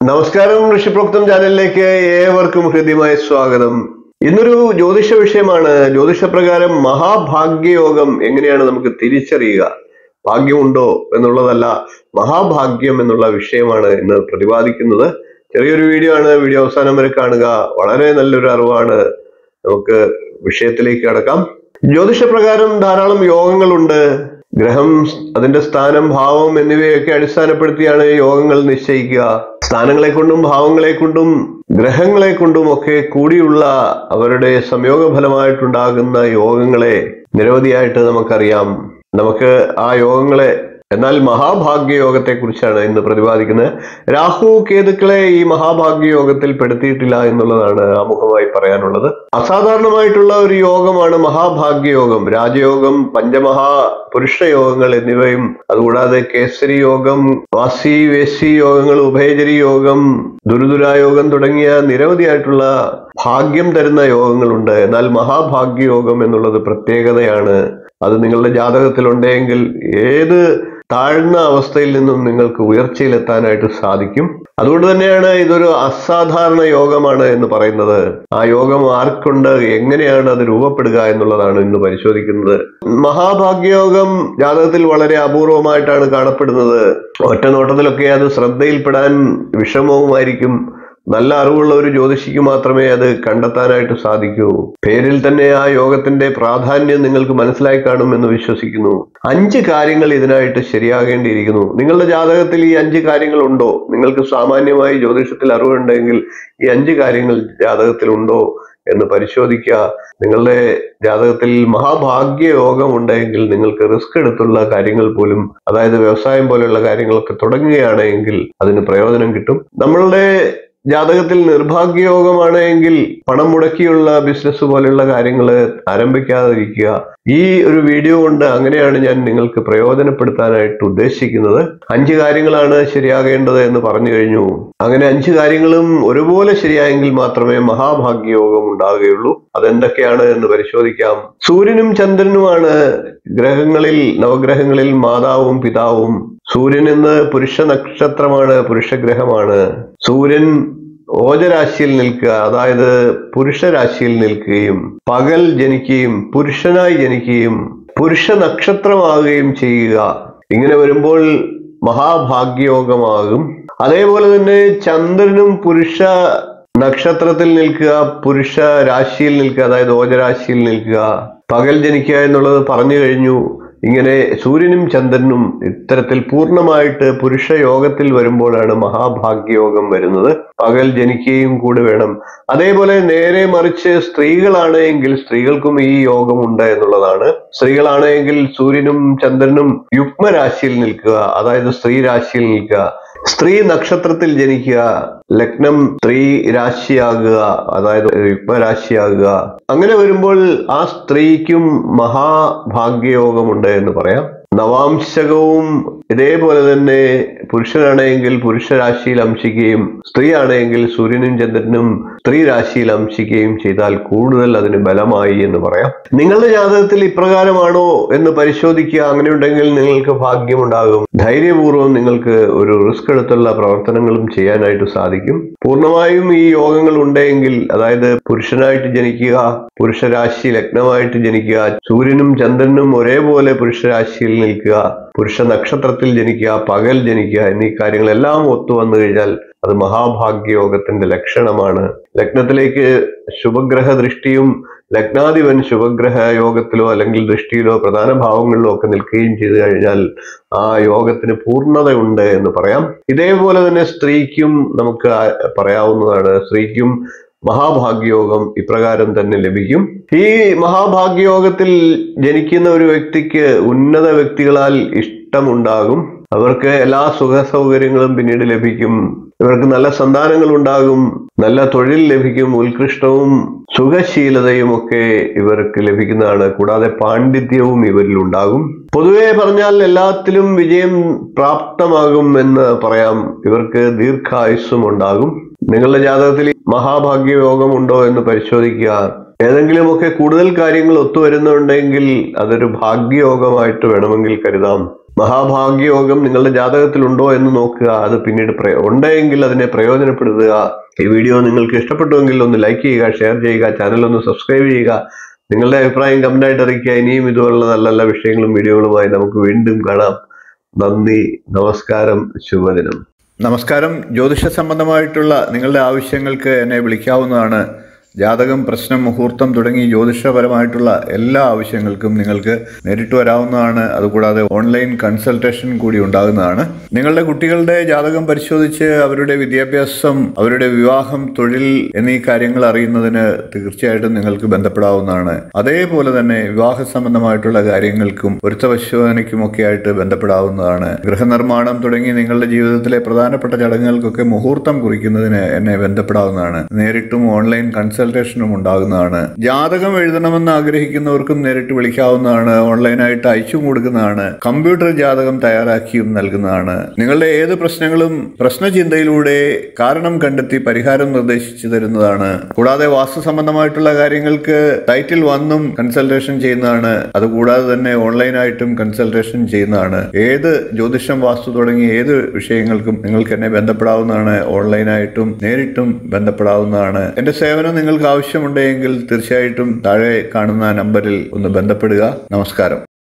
നമസ്കാരം ഋഷിപ്രോക്തം ചാനലിലേക്ക് ഏവർക്കും ഹൃദ്യമായ സ്വാഗതം. ഇന്നൊരു ജ്യോതിഷ വിഷയമാണ്. ജ്യോതിഷപ്രകാരം മഹാഭാഗ്യയോഗം എങ്ങനെയാണ് നമുക്ക് തിരിച്ചറിയുക? ഭാഗ്യമുണ്ടോ എന്നുള്ളതല്ല മഹാഭാഗ്യം എന്നുള്ള വിഷയമാണ് ഇന്ന് പ്രതിപാദിക്കുന്നത്. ചെറിയൊരു വീഡിയോ ആണ്. വീഡിയോ അവസാനം വരെ കാണുക. വളരെ നല്ലൊരു അറിവാണ്. നമുക്ക് വിഷയത്തിലേക്ക് കടക്കാം. ജ്യോതിഷപ്രകാരം ധാരാളം യോഗങ്ങളുണ്ട്. ഗ്രഹം അതിന്റെ സ്ഥാനം ഭാവം എന്നിവയൊക്കെ അടിസ്ഥാനപ്പെടുത്തിയാണ് യോഗങ്ങൾ നിശ്ചയിക്കുക. സ്ഥാനങ്ങളെ കൊണ്ടും ഭാവങ്ങളെ കൊണ്ടും ഗ്രഹങ്ങളെ കൊണ്ടും ഒക്കെ കൂടിയുള്ള അവരുടെ സംയോഗ ഫലമായിട്ടുണ്ടാകുന്ന യോഗങ്ങളെ നിരവധിയായിട്ട് നമുക്കറിയാം. നമുക്ക് ആ യോഗങ്ങളെ എന്നാൽ മഹാഭാഗ്യയോഗത്തെക്കുറിച്ചാണ് യോഗത്തെ കുറിച്ചാണ് ഇന്ന് പ്രതിപാദിക്കുന്നത്. രാഹു കേതുക്കളെ ഈ മഹാഭാഗ്യയോഗത്തിൽ പെടുത്തിയിട്ടില്ല എന്നുള്ളതാണ് ആമുഖമായി പറയാനുള്ളത്. അസാധാരണമായിട്ടുള്ള ഒരു യോഗമാണ് മഹാഭാഗ്യയോഗം. രാജയോഗം പഞ്ചമഹാ പുരുഷയോഗങ്ങൾ എന്നിവയും അതുകൂടാതെ കേസരി യോഗം വാസി വേസി യോഗങ്ങൾ ഉഭയചരി യോഗം ദുരിതുരായോഗം തുടങ്ങിയ നിരവധിയായിട്ടുള്ള ഭാഗ്യം തരുന്ന യോഗങ്ങളുണ്ട്. എന്നാൽ മഹാഭാഗ്യയോഗം എന്നുള്ളത് പ്രത്യേകതയാണ്. അത് നിങ്ങളുടെ ജാതകത്തിലുണ്ടെങ്കിൽ ഏത് താഴ്ന്ന അവസ്ഥയിൽ നിന്നും നിങ്ങൾക്ക് ഉയർച്ചയിലെത്താനായിട്ട് സാധിക്കും. അതുകൊണ്ട് തന്നെയാണ് ഇതൊരു അസാധാരണ യോഗമാണ് എന്ന് പറയുന്നത്. ആ യോഗം ആർക്കുണ്ട്? എങ്ങനെയാണ് അത് രൂപപ്പെടുക എന്നുള്ളതാണ് ഇന്ന് പരിശോധിക്കുന്നത്. മഹാഭാഗ്യയോഗം ജാതകത്തിൽ വളരെ അപൂർവമായിട്ടാണ് കാണപ്പെടുന്നത്. ഒറ്റ നോട്ടത്തിലൊക്കെ അത് ശ്രദ്ധയിൽപ്പെടാൻ വിഷമവുമായിരിക്കും. നല്ല അറിവുള്ള ഒരു ജ്യോതിഷിക്ക് മാത്രമേ അത് കണ്ടെത്താനായിട്ട് സാധിക്കൂ. പേരിൽ തന്നെ ആ യോഗത്തിന്റെ പ്രാധാന്യം നിങ്ങൾക്ക് മനസ്സിലായി കാണും എന്ന് വിശ്വസിക്കുന്നു. അഞ്ച് കാര്യങ്ങൾ ഇതിനായിട്ട് ശരിയാകേണ്ടിയിരിക്കുന്നു. നിങ്ങളുടെ ജാതകത്തിൽ ഈ അഞ്ച് കാര്യങ്ങൾ ഉണ്ടോ? നിങ്ങൾക്ക് സാമാന്യമായി ജ്യോതിഷത്തിൽ അറിവുണ്ടെങ്കിൽ ഈ അഞ്ച് കാര്യങ്ങൾ ജാതകത്തിൽ ഉണ്ടോ എന്ന് പരിശോധിക്കുക. നിങ്ങളുടെ ജാതകത്തിൽ മഹാഭാഗ്യ യോഗം ഉണ്ടെങ്കിൽ നിങ്ങൾക്ക് റിസ്ക് എടുത്തുള്ള കാര്യങ്ങൾ പോലും അതായത് വ്യവസായം പോലെയുള്ള കാര്യങ്ങളൊക്കെ തുടങ്ങുകയാണെങ്കിൽ അതിന് പ്രയോജനം കിട്ടും. നമ്മളുടെ ജാതകത്തിൽ നിർഭാഗ്യയോഗമാണ് എങ്കിൽ പണം മുടക്കിയുള്ള ബിസിനസ് പോലെയുള്ള കാര്യങ്ങൾ ആരംഭിക്കാതിരിക്കുക. ഈ ഒരു വീഡിയോ കൊണ്ട് അങ്ങനെയാണ് ഞാൻ നിങ്ങൾക്ക് പ്രയോജനപ്പെടുത്താനായിട്ട് ഉദ്ദേശിക്കുന്നത്. അഞ്ച് കാര്യങ്ങളാണ് ശരിയാകേണ്ടത് എന്ന് പറഞ്ഞു കഴിഞ്ഞു. അങ്ങനെ അഞ്ച് കാര്യങ്ങളും ഒരുപോലെ ശരിയായെങ്കിൽ മാത്രമേ മഹാഭാഗ്യയോഗം ഉണ്ടാകുകയുള്ളൂ. അതെന്തൊക്കെയാണ് എന്ന് പരിശോധിക്കാം. സൂര്യനും ചന്ദ്രനുമാണ് ഗ്രഹങ്ങളിൽ നവഗ്രഹങ്ങളിൽ മാതാവും പിതാവും സൂര്യൻ ഇന്ന് പുരുഷ നക്ഷത്രമാണ് പുരുഷഗ്രഹമാണ് സൂര്യൻ ഓജരാശിയിൽ നിൽക്കുക അതായത് പുരുഷരാശിയിൽ നിൽക്കുകയും പകൽ ജനിക്കുകയും പുരുഷനായി ജനിക്കുകയും പുരുഷ നക്ഷത്രമാകുകയും ചെയ്യുക. ഇങ്ങനെ വരുമ്പോൾ മഹാഭാഗ്യയോഗമാകും. അതേപോലെ തന്നെ ചന്ദ്രനും പുരുഷ നക്ഷത്രത്തിൽ നിൽക്കുക പുരുഷ രാശിയിൽ നിൽക്കുക അതായത് ഓജരാശിയിൽ നിൽക്കുക. പകൽ ജനിക്കുക എന്നുള്ളത് പറഞ്ഞു കഴിഞ്ഞു. ഇങ്ങനെ സൂര്യനും ചന്ദ്രനും ഇത്തരത്തിൽ പൂർണമായിട്ട് പുരുഷ യോഗത്തിൽ വരുമ്പോഴാണ് മഹാഭാഗ്യയോഗം വരുന്നത്. പകൽ ജനിക്കുകയും കൂടി വേണം. അതേപോലെ നേരെ മറിച്ച് സ്ത്രീകളാണ് എങ്കിൽ സ്ത്രീകൾക്കും ഈ യോഗം ഉണ്ട് എന്നുള്ളതാണ്. സ്ത്രീകളാണ് എങ്കിൽ സൂര്യനും ചന്ദ്രനും യുഗ്മരാശിയിൽ നിൽക്കുക. അതായത് സ്ത്രീ രാശിയിൽ നിൽക്കുക. സ്ത്രീ നക്ഷത്രത്തിൽ ജനിക്കുക ലഗ്നം സ്ത്രീ രാശിയാകുക അതായത് യുഗ്മരാശിയാകുക അങ്ങനെ വരുമ്പോൾ ആ സ്ത്രീക്കും മഹാഭാഗ്യയോഗമുണ്ട് എന്ന് പറയാം. നവാംശകവും ഇതേപോലെ തന്നെ പുരുഷനാണെങ്കിൽ പുരുഷരാശിയിൽ അംശിക്കുകയും സ്ത്രീ ആണെങ്കിൽ സൂര്യനും ചന്ദ്രനും സ്ത്രീ രാശിയിൽ അംശിക്കുകയും ചെയ്താൽ കൂടുതൽ അതിന് ബലമായി എന്ന് പറയാം. നിങ്ങളുടെ ജാതകത്തിൽ ഇപ്രകാരമാണോ എന്ന് പരിശോധിക്കുക. അങ്ങനെയുണ്ടെങ്കിൽ നിങ്ങൾക്ക് ഭാഗ്യമുണ്ടാകും. ധൈര്യപൂർവം നിങ്ങൾക്ക് ഒരു റിസ്ക് എടുത്തുള്ള പ്രവർത്തനങ്ങളും ചെയ്യാനായിട്ട് സാധിക്കും. പൂർണമായും ഈ യോഗങ്ങൾ ഉണ്ടെങ്കിൽ അതായത് പുരുഷനായിട്ട് ജനിക്കുക പുരുഷരാശി ലഗ്നമായിട്ട് ജനിക്കുക സൂര്യനും ചന്ദ്രനും ഒരേപോലെ പുരുഷരാശിയിൽ നിൽക്കുക പുരുഷ നക്ഷത്രത്തിൽ ജനിക്കുക പകൽ ജനിക്കുക എന്നീ കാര്യങ്ങളെല്ലാം ഒത്തു വന്നു കഴിഞ്ഞാൽ അത് മഹാഭാഗ്യയോഗത്തിന്റെ ലക്ഷണമാണ്. ലഗ്നത്തിലേക്ക് ശുഭഗ്രഹ ദൃഷ്ടിയും ലഗ്നാധിപൻ ശുഭഗ്രഹ യോഗത്തിലോ അല്ലെങ്കിൽ ദൃഷ്ടിയിലോ പ്രധാന ഭാവങ്ങളിലോ ഒക്കെ നിൽക്കുകയും ചെയ്തു കഴിഞ്ഞാൽ ആ യോഗത്തിന് പൂർണതയുണ്ട് എന്ന് പറയാം. ഇതേപോലെ തന്നെ സ്ത്രീക്കും നമുക്ക് പറയാവുന്നതാണ്. സ്ത്രീക്കും മഹാഭാഗ്യയോഗം ഇപ്രകാരം തന്നെ ലഭിക്കും. ഈ മഹാഭാഗ്യയോഗത്തിൽ ജനിക്കുന്ന ഒരു വ്യക്തിക്ക് ഉന്നത വ്യക്തികളാൽ ഇഷ്ടമുണ്ടാകും. അവർക്ക് എല്ലാ സുഖ സൗകര്യങ്ങളും പിന്നീട് ലഭിക്കും. ഇവർക്ക് നല്ല സന്താനങ്ങൾ ഉണ്ടാകും നല്ല തൊഴിൽ ലഭിക്കും. ഉത്കൃഷ്ടവും സുഖശീലതയും ഒക്കെ ഇവർക്ക് ലഭിക്കുന്നതാണ്. കൂടാതെ പാണ്ഡിത്യവും ഇവരിൽ ഉണ്ടാകും. പൊതുവെ പറഞ്ഞാൽ എല്ലാത്തിലും വിജയം പ്രാപ്തമാകും എന്ന് പറയാം. ഇവർക്ക് ദീർഘായുസ്സും ഉണ്ടാകും. നിങ്ങളുടെ ജാതകത്തിൽ മഹാഭാഗ്യ യോഗം ഉണ്ടോ എന്ന് പരിശോധിക്കുക. ഏതെങ്കിലുമൊക്കെ കൂടുതൽ കാര്യങ്ങൾ ഒത്തുവരുന്നുണ്ടെങ്കിൽ അതൊരു ഭാഗ്യയോഗമായിട്ട് വേണമെങ്കിൽ കരുതാം. മഹാഭാഗ്യയോഗം നിങ്ങളുടെ ജാതകത്തിൽ ഉണ്ടോ എന്ന് നോക്കുക. അത് പിന്നീട് ഉണ്ടെങ്കിൽ അതിനെ പ്രയോജനപ്പെടുത്തുക. ഈ വീഡിയോ നിങ്ങൾക്ക് ഇഷ്ടപ്പെട്ടുവെങ്കിൽ ഒന്ന് ലൈക്ക് ചെയ്യുക ഷെയർ ചെയ്യുക ചാനൽ ഒന്ന് സബ്സ്ക്രൈബ് ചെയ്യുക. നിങ്ങളുടെ അഭിപ്രായം കമന്റ് ആയിട്ട് അറിയിക്കുക. ഇനിയും ഇതുപോലുള്ള നല്ല നല്ല വിഷയങ്ങളും വീഡിയോകളുമായി നമുക്ക് വീണ്ടും കാണാം. നന്ദി നമസ്കാരം ശുഭദിനം. നമസ്കാരം. ജ്യോതിഷ സംബന്ധമായിട്ടുള്ള നിങ്ങളുടെ ആവശ്യങ്ങൾക്ക് എന്നെ വിളിക്കാവുന്നതാണ്. ജാതകം പ്രശ്നം മുഹൂർത്തം തുടങ്ങി ജ്യോതിഷപരമായിട്ടുള്ള എല്ലാ ആവശ്യങ്ങൾക്കും നിങ്ങൾക്ക് നേരിട്ട് വരാവുന്നതാണ്. അതുകൂടാതെ ഓൺലൈൻ കൺസൾട്ടേഷൻ കൂടി ഉണ്ടാകുന്നതാണ്. നിങ്ങളുടെ കുട്ടികളുടെ ജാതകം പരിശോധിച്ച് അവരുടെ വിദ്യാഭ്യാസം അവരുടെ വിവാഹം തൊഴിൽ എന്നീ കാര്യങ്ങൾ അറിയുന്നതിന് തീർച്ചയായിട്ടും നിങ്ങൾക്ക് ബന്ധപ്പെടാവുന്നതാണ്. അതേപോലെ തന്നെ വിവാഹ സംബന്ധമായിട്ടുള്ള കാര്യങ്ങൾക്കും പൊരുത്ത പരിശോധനയ്ക്കുമൊക്കെ ആയിട്ട് ബന്ധപ്പെടാവുന്നതാണ്. ഗൃഹനിർമ്മാണം തുടങ്ങി നിങ്ങളുടെ ജീവിതത്തിലെ പ്രധാനപ്പെട്ട ചടങ്ങുകൾക്കൊക്കെ മുഹൂർത്തം കുറിക്കുന്നതിന് എന്നെ ബന്ധപ്പെടാവുന്നതാണ്. നേരിട്ടും ഓൺലൈൻ കൺസൾട്ടേഷനും ഉണ്ടാകുന്നതാണ്. ജാതകം എഴുതണമെന്ന് ആഗ്രഹിക്കുന്നവർക്കും നേരിട്ട് വിളിക്കാവുന്നതാണ്. ഓൺലൈനായിട്ട് അയച്ചും കൊടുക്കുന്നതാണ്. കമ്പ്യൂട്ടർ ജാതകം തയ്യാറാക്കിയും നൽകുന്നതാണ്. നിങ്ങളുടെ ഏത് പ്രശ്നങ്ങളും പ്രശ്നചിന്തയിലൂടെ കാരണം കണ്ടെത്തി പരിഹാരം നിർദ്ദേശിച്ചു തരുന്നതാണ്. കൂടാതെ വാസ്തു സംബന്ധമായിട്ടുള്ള കാര്യങ്ങൾക്ക് ടൈറ്റിൽ വന്നും കൺസൾട്ടേഷൻ ചെയ്യുന്നതാണ്. അതുകൂടാതെ തന്നെ ഓൺലൈനായിട്ടും കൺസൾട്ടേഷൻ ചെയ്യുന്നതാണ്. ഏത് ജ്യോതിഷം വാസ്തു തുടങ്ങിയ ഏത് വിഷയങ്ങൾക്കും നിങ്ങൾക്ക് എന്നെ ബന്ധപ്പെടാവുന്നതാണ്. ഓൺലൈനായിട്ടും നേരിട്ടും ബന്ധപ്പെടാവുന്നതാണ്. എന്റെ സേവനം നിങ്ങൾക്ക് ആവശ്യമുണ്ടെങ്കിൽ തീർച്ചയായിട്ടും താഴെ കാണുന്ന നമ്പറിൽ ഒന്ന് ബന്ധപ്പെടുക. നമസ്കാരം.